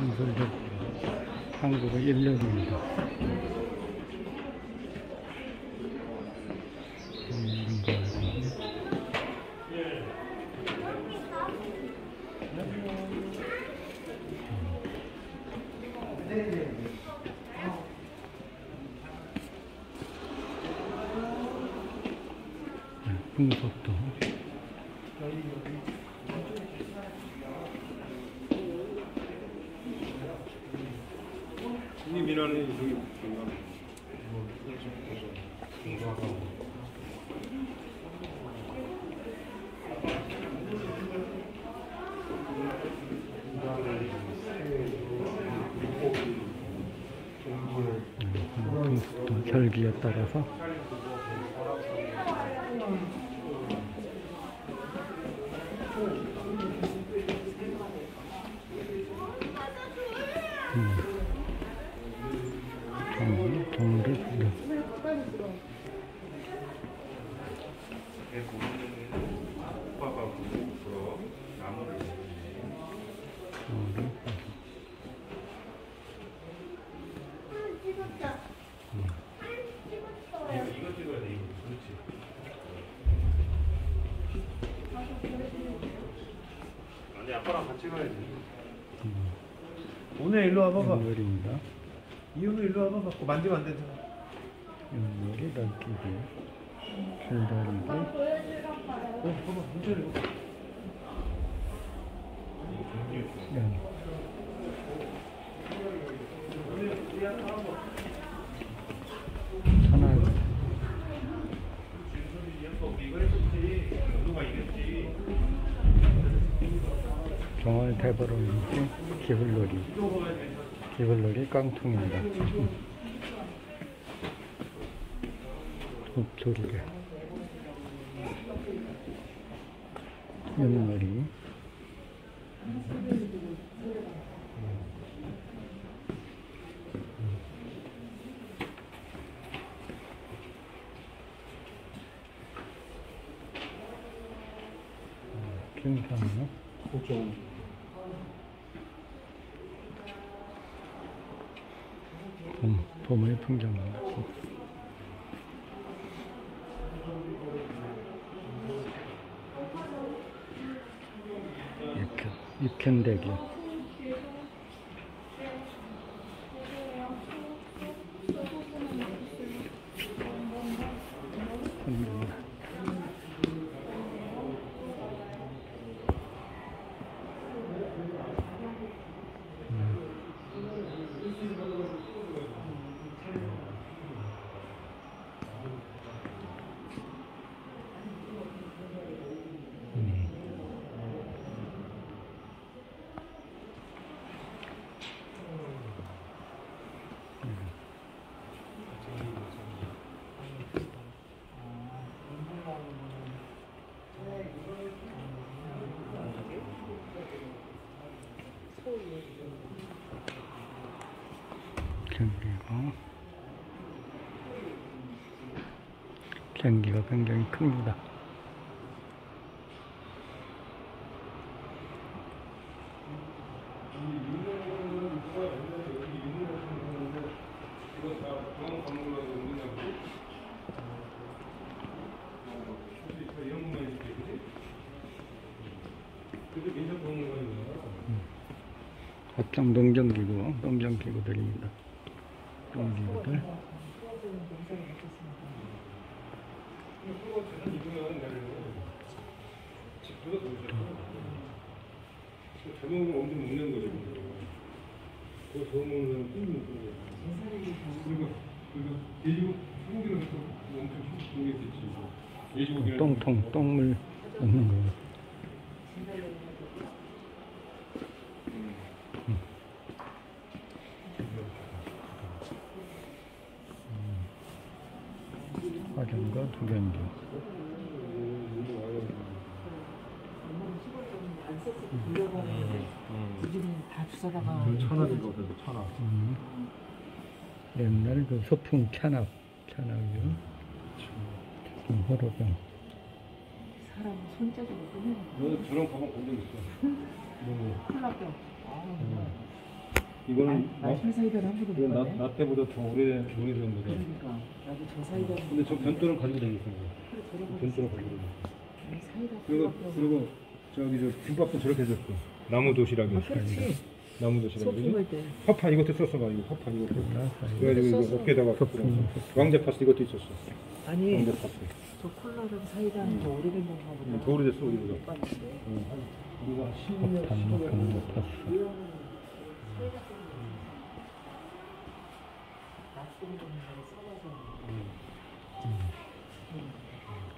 건설도 한국의 일력입니다. 음, 풍속도 이 민원이 저기 풍속도 결 와봐봐. 동물입니다. 이현우 일로 와봐봐. 그거 만지면 안 되잖아 날뛰기 줄다리기 어 봐봐. 문제를 이거 누가 이겼지 정월 대보름이지? 기불놀이 기불놀이 깡통입니다. 독소리가 연놀이. 김상로 걱정 봄, 봄의 풍경입니다. 육현, 육현대교. 풍경이다. 경기가 경기가 굉장히 큽니다. 합성 농정기구, 농정기구들입니다. 농기구들. 자동으로 엄청 먹는 거지. 그거 저거 먹는 사람 또 먹는 거야. 그리고 돼지고 소고기를 해서 엄청 먹겠지. 돼지고기는 똥통, 똥물 먹는 거. 화 천원이거든 천원. 음. 옛날 그 소풍 찬압, 찬압이요. 음, 호로병. 사람 손자도 못 끊어. 너 저런 가방 본적 있어? 뭐 콜라병. 아, 이거는 나 회사이다를 한 번도 못 봤네. 나 때보다 더 오래 오래된 거다. 그러니까 나도 저 사이다. 근데 저 변도는 가지고 다녔어. 변도를 가지고 다녔어. 사이다. 그리고 그리고 저기 저 김밥도 저렇게 줬어. 나무 도시락이. 아, 그렇지. 나무 도시락. 갈 때. 파파 이것도 썼어 봐. 이거 파파 이것도. 나사 그래가지고 이거 썼어. 어깨에다가 소풍. 왕자 파스 이것도 있었어. 아니 왕자 파스. 저 콜라랑 사이다는 더 오래된 건가 보다. 음, 더 오래됐어, 우리보다. 못 봤는데. 응, 한 우리가 한 12년, 밥 15년 먹는 거 탔어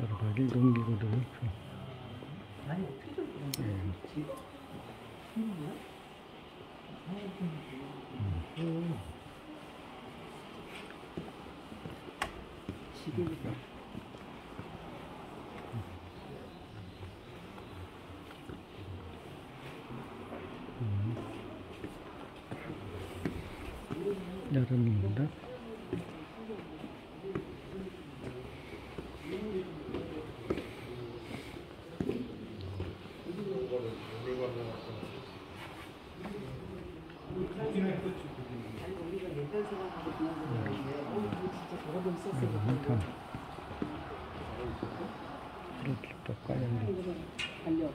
여러 가지 농기구도 있고 아니 어떻게 좀 그런 거야? 집 힘이야? 음. 지금이다. 여름입니다 아니 우리가 옛날 사람하고 비교하는데 어 이거 진짜 저거 좀 썼어. 여름은 다 이렇게 또 까였네 이거는 달력.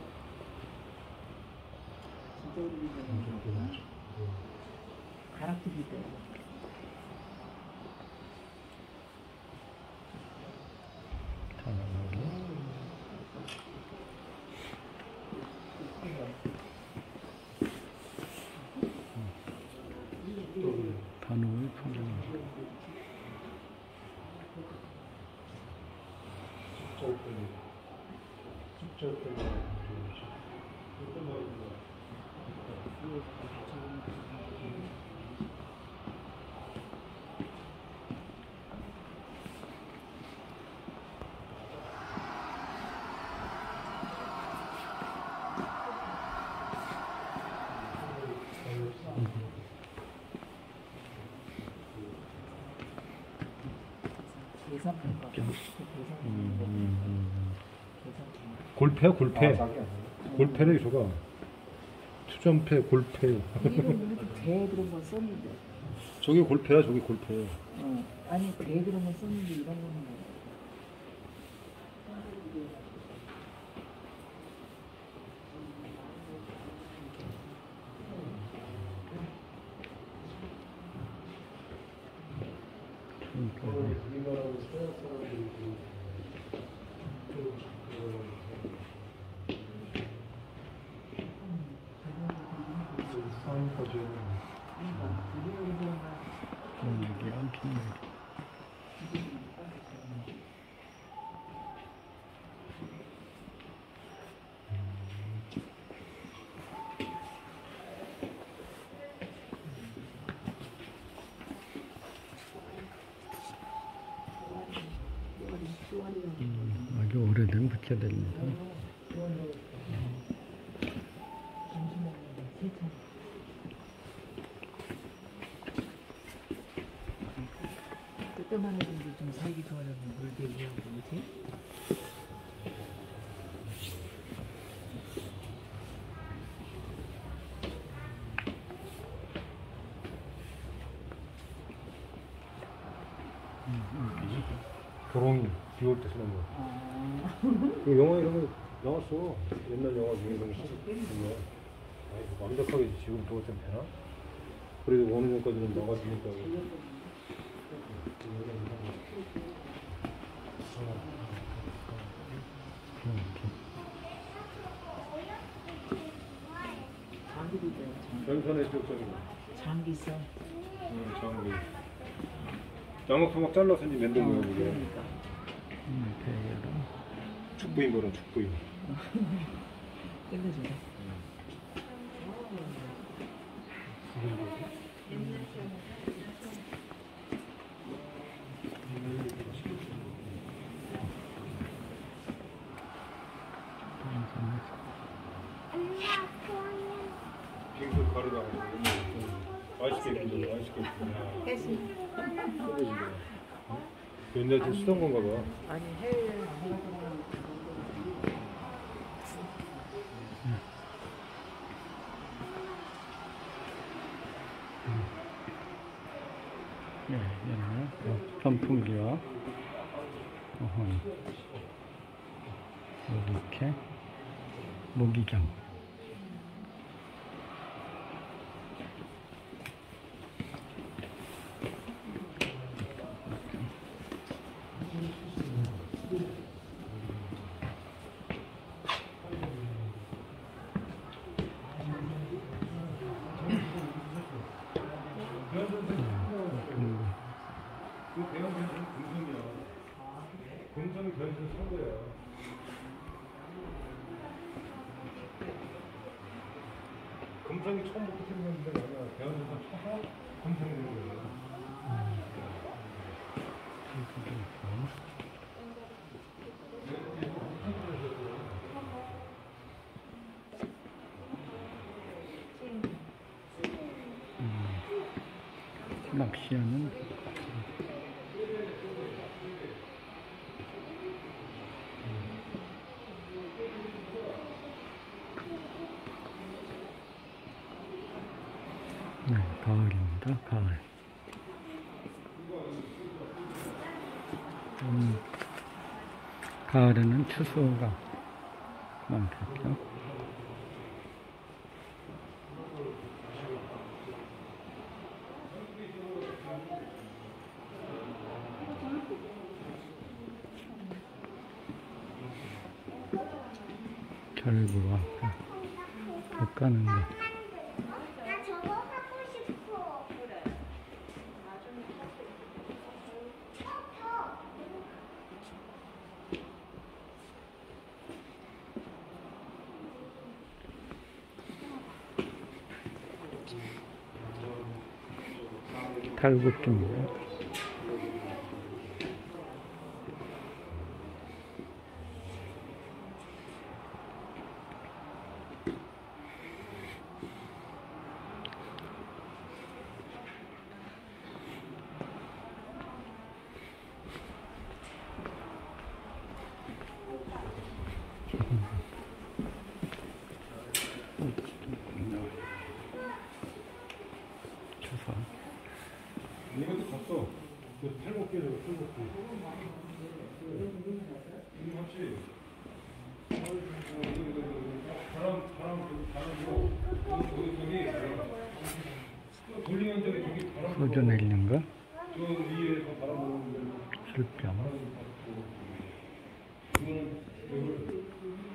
진짜 오래된 거. 가락두기 때. 다 나가고 단호를 풍경하고 계산 평가. 계산. 음, 계산. 골패야 골패. 골패래 저가. 투전패 골패. 대 그런 건 썼는데. 저기 골패야 저기 골패. 어. 아니 대 그런 건 썼는데 이런 거는 뭐. 춤까지 분위기랑 그때만 해도 이제 좀 살기 좋아하려면 물 대기하고 그지? 도롱이 비올 때 쓰는 거. 아, 그 영화 이런 거 나왔어. 옛날 영화 중에 이런 거 거. 완벽하게 지금 도좀 되나? 그래도 어느 정도까지는 나가주니까. 전선의 지역적인 장기 써. 응, 장기. 장어토막 잘라서 이제 만든 거야, 이게. 그러니까. 음. 축부인 거는 축부인. 끝내준다. 옛날 저 쓰던 건가 봐. 아니 해외. 네, 얘는 선풍기와 어허. 이렇게 모기장. 처음부터 생겼는 데가 아니라 대한민국 처음 금성이 된. 음, 낚시하는 네, 가을입니다. 가을. 음, 가을에는 추수가 많겠죠. 볶아는 거. 나 저거 탈북입니다. 추석. 이것도 갔어. 그 탈곡기를 탈곡기. 이거 맞지? 바람 바람 저기 바람고 저기 저기 저기 돌리면 저기 저기 바람 소주 내리는 거, 저 위에서 바람 부는 술병. 이거는 이걸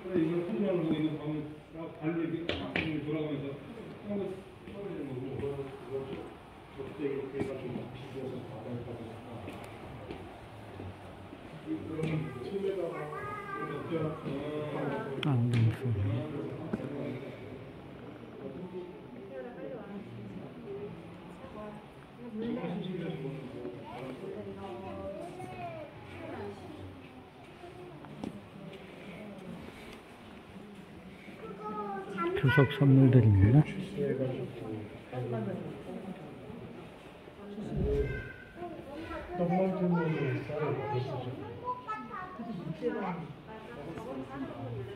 그래 이걸 손으로 놓고 있는 방을 딱 발로 이렇게 딱 돌아가면서 한번 떨어지는 거고 저때 이렇게 해가지고 비벼서 바닥에다가 그러면 손에다가 이렇게 어, 안동수. 추석 선물들입니다.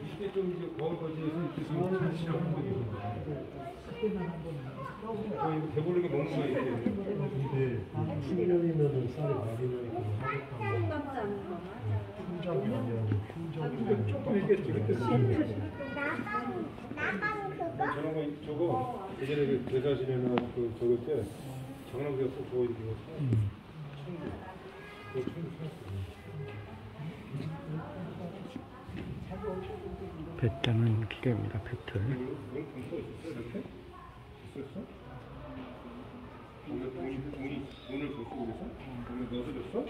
이때 좀 이제 거울 거지에서 이렇게 좀 같이라고 하는 거예요. 저희 배불리게 먹는 거 이렇게. 근데 10년이면은 쌀이 많이 나니까 짜는 기계입니다. 배틀. 오늘 돈이 돈이 돈을 줬어? 돈을 넣어서 줬어?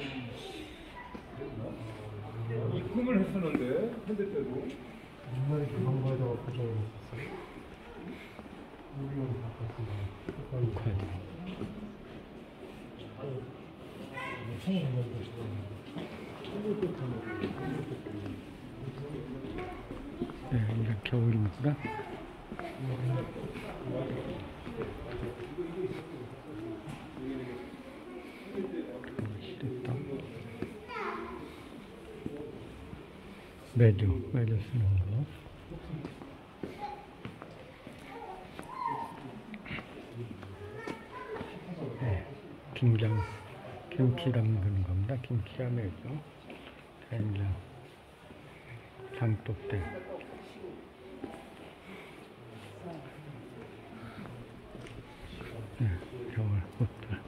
이 꿈을 했었는데 현대 때도 옛날에. 우리가 바꿨어요. 북한. 처음 생각할 것이다. 네, 이제 겨울입니다. 시됐다. 매주, 매주 쓰는 거. 네, 김장 김치 담그는 겁니다. 김치함에죠. 된장, 장독대. 네, 겨울 옷들.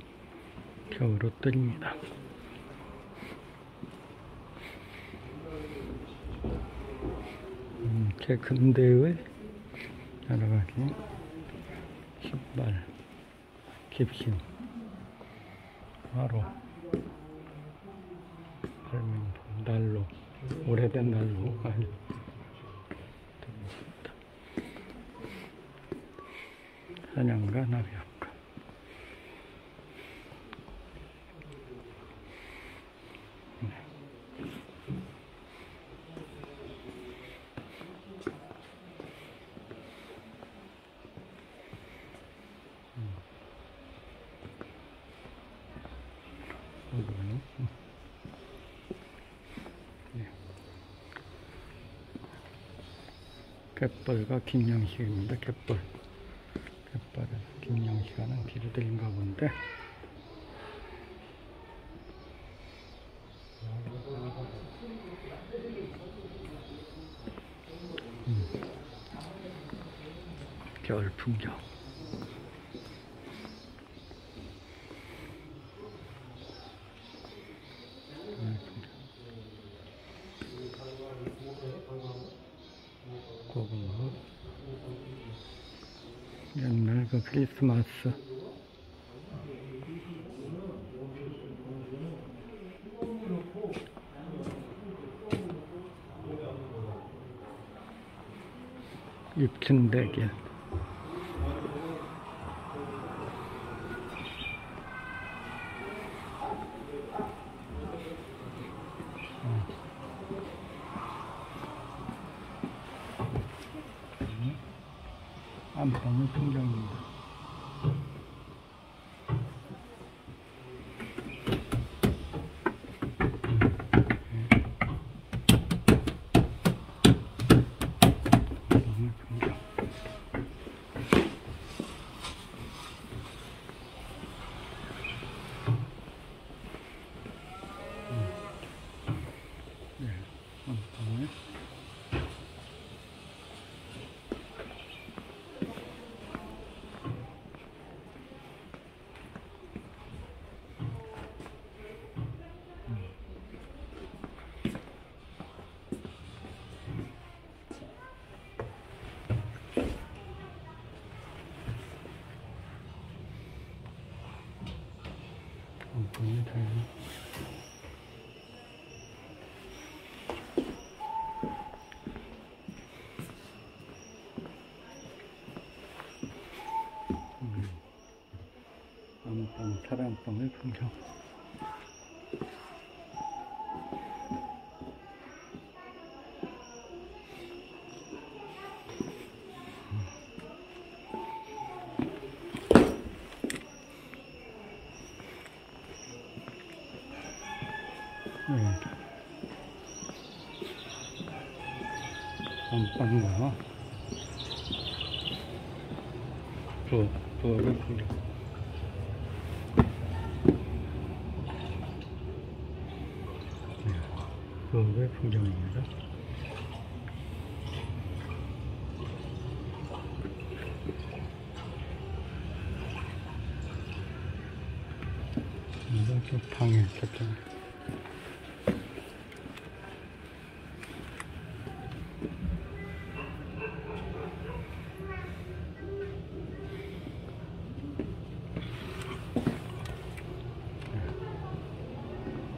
겨울 옷들입니다. 제 근대의 여러 가지 신발, 깁신, 화로, 설명품, 난로, 오래된 난로, 나비효과. 이거요. 네. 갯벌과 김영식입니다. 갯벌. 갯벌에서 김영식 하는 길들인가 본데. 음. 겨울 풍경. 고구마 옛날 그 크리스마스. 입춘대길 안방의 풍경입니다. 안방의 풍경. 네, 안방의 안방의 자연. 안방 사랑방의 풍경. 네. 안방과 부엌, 부엌의 풍경. 네, 부엌의 풍경입니다. 저 방에.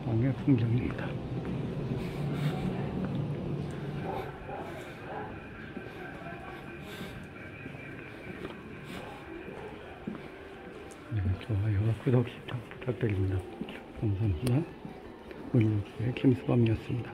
방의 풍경입니다. 네, 좋아요, 구독, 시청 부탁드립니다. 감사합니다. 우리 김수범이었습니다.